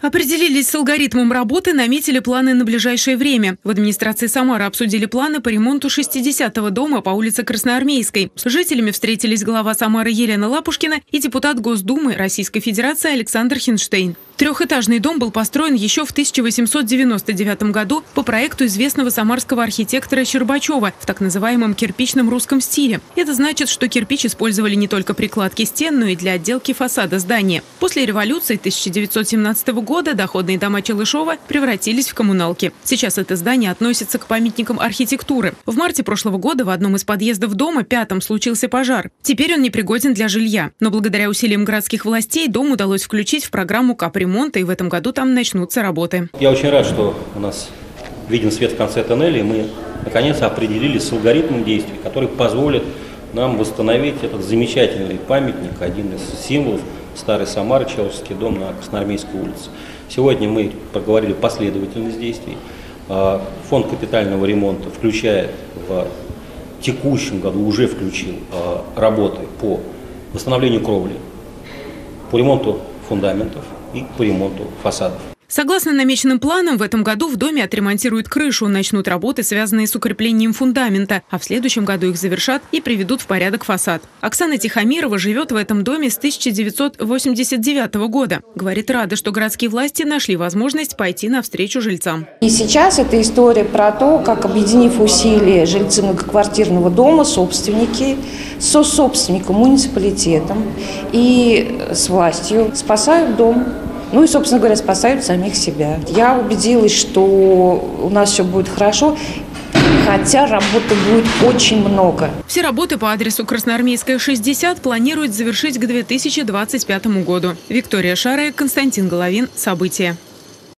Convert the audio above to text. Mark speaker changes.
Speaker 1: Определились с алгоритмом работы, наметили планы на ближайшее время. В администрации Самары обсудили планы по ремонту 60-го дома по улице Красноармейской. С жителями встретились глава Самары Елена Лапушкина и депутат Госдумы Российской Федерации Александр Хинштейн. Трехэтажный дом был построен еще в 1899 году по проекту известного самарского архитектора Щербачева в так называемом кирпичном русском стиле. Это значит, что кирпич использовали не только при кладке стен, но и для отделки фасада здания. После революции 1917 года доходные дома Челышова превратились в коммуналки. Сейчас это здание относится к памятникам архитектуры. В марте прошлого года в одном из подъездов дома, пятом, случился пожар. Теперь он непригоден для жилья. Но благодаря усилиям городских властей дом удалось включить в программу капремонта ремонта, и в этом году там начнутся работы.
Speaker 2: Я очень рад, что у нас виден свет в конце тоннеля, и мы наконец определились с алгоритмом действий, который позволит нам восстановить этот замечательный памятник, один из символов старой Самары, Человеческий дом на Красноармейской улице. Сегодня мы проговорили последовательность действий. А, фонд капитального ремонта включает в текущем году, уже включил а, работы по восстановлению кровли, по ремонту фундаментов, и по ремонту фасадов.
Speaker 1: Согласно намеченным планам, в этом году в доме отремонтируют крышу, начнут работы, связанные с укреплением фундамента, а в следующем году их завершат и приведут в порядок фасад. Оксана Тихомирова живет в этом доме с 1989 года. Говорит, рада, что городские власти нашли возможность пойти навстречу жильцам.
Speaker 3: И сейчас это история про то, как, объединив усилия жильцы многоквартирного дома, собственники, со собственником, муниципалитетом и с властью спасают дом. Ну и, собственно говоря, спасают самих себя. Я убедилась, что у нас все будет хорошо, хотя работы будет очень много.
Speaker 1: Все работы по адресу Красноармейская, 60 планируют завершить к 2025 году. Виктория Шарая, Константин Головин. События.